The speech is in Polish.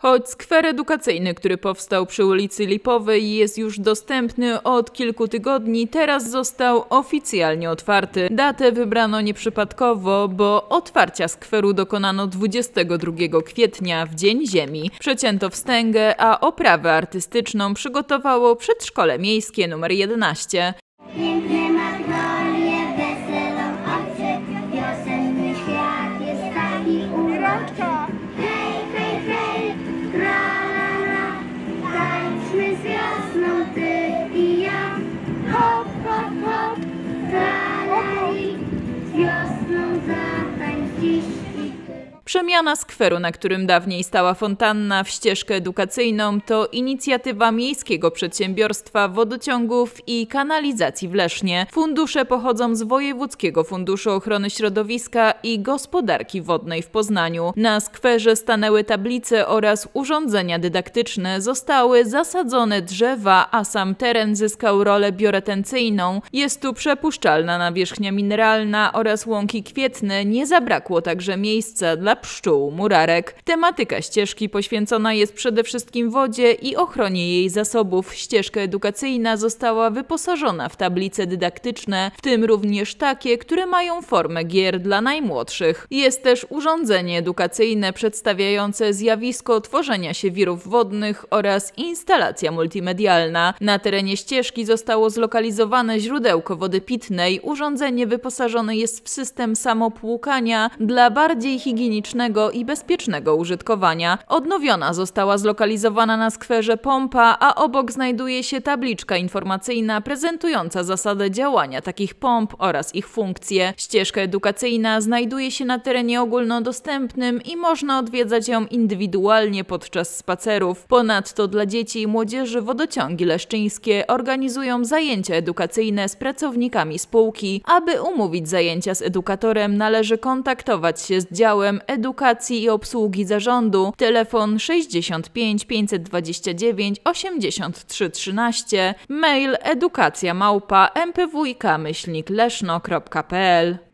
Choć skwer edukacyjny, który powstał przy ulicy Lipowej jest już dostępny od kilku tygodni, teraz został oficjalnie otwarty. Datę wybrano nieprzypadkowo, bo otwarcia skweru dokonano 22 kwietnia, w Dzień Ziemi. Przecięto wstęgę, a oprawę artystyczną przygotowało przedszkole miejskie nr 11. Jos não zatajnisz Przemiana skweru, na którym dawniej stała fontanna, w ścieżkę edukacyjną to inicjatywa Miejskiego Przedsiębiorstwa Wodociągów i Kanalizacji w Lesznie. Fundusze pochodzą z Wojewódzkiego Funduszu Ochrony Środowiska i Gospodarki Wodnej w Poznaniu. Na skwerze stanęły tablice oraz urządzenia dydaktyczne, zostały zasadzone drzewa, a sam teren zyskał rolę bioretencyjną. Jest tu przepuszczalna nawierzchnia mineralna oraz łąki kwietne, nie zabrakło także miejsca dla pszczół, murarek. Tematyka ścieżki poświęcona jest przede wszystkim wodzie i ochronie jej zasobów. Ścieżka edukacyjna została wyposażona w tablice dydaktyczne, w tym również takie, które mają formę gier dla najmłodszych. Jest też urządzenie edukacyjne przedstawiające zjawisko tworzenia się wirów wodnych oraz instalacja multimedialna. Na terenie ścieżki zostało zlokalizowane źródełko wody pitnej. Urządzenie wyposażone jest w system samopłukania dla bardziej i bezpiecznego użytkowania. Odnowiona została zlokalizowana na skwerze pompa, a obok znajduje się tabliczka informacyjna prezentująca zasadę działania takich pomp oraz ich funkcje. Ścieżka edukacyjna znajduje się na terenie ogólnodostępnym i można odwiedzać ją indywidualnie podczas spacerów. Ponadto dla dzieci i młodzieży wodociągi leszczyńskie organizują zajęcia edukacyjne z pracownikami spółki. Aby umówić zajęcia z edukatorem, należy kontaktować się z działem edukacji i obsługi zarządu. Telefon 65 529 83 13, mail edukacja małpa mpwk-leszno.pl